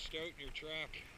Stout out in your truck.